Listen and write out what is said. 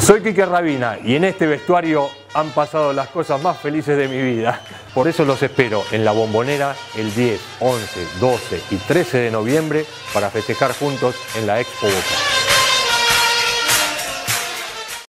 Soy Quique Rabina y en este vestuario han pasado las cosas más felices de mi vida. Por eso los espero en la bombonera el 10, 11, 12 y 13 de noviembre para festejar juntos en la Expo Boca.